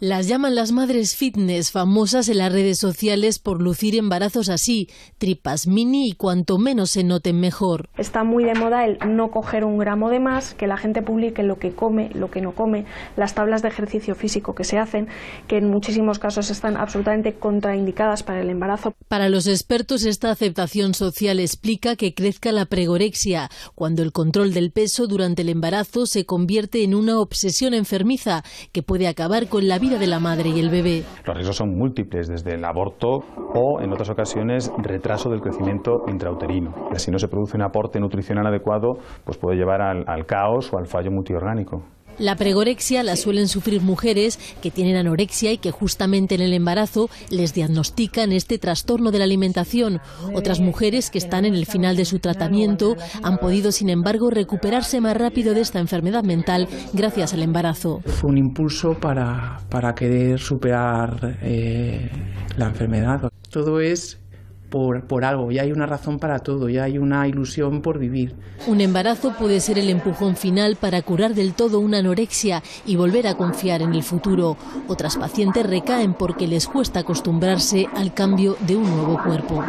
Las llaman las madres fitness, famosas en las redes sociales por lucir embarazos así, tripas mini y cuanto menos se noten mejor. Está muy de moda el no coger un gramo de más, que la gente publique lo que come, lo que no come, las tablas de ejercicio físico que se hacen, que en muchísimos casos están absolutamente contraindicadas para el embarazo. Para los expertos, esta aceptación social explica que crezca la pregorexia, cuando el control del peso durante el embarazo se convierte en una obsesión enfermiza que puede acabar con la vida de la madre y el bebé. Los riesgos son múltiples, desde el aborto o, en otras ocasiones, retraso del crecimiento intrauterino. Si no se produce un aporte nutricional adecuado, pues puede llevar al, al caos o al fallo multiorgánico. La pregorexia la suelen sufrir mujeres que tienen anorexia y que justamente en el embarazo les diagnostican este trastorno de la alimentación. Otras mujeres que están en el final de su tratamiento han podido, sin embargo, recuperarse más rápido de esta enfermedad mental gracias al embarazo. Fue un impulso para, para querer superar eh, la enfermedad. Todo es por, algo, ya hay una razón para todo, ya hay una ilusión por vivir. Un embarazo puede ser el empujón final para curar del todo una anorexia y volver a confiar en el futuro. Otras pacientes recaen porque les cuesta acostumbrarse al cambio de un nuevo cuerpo.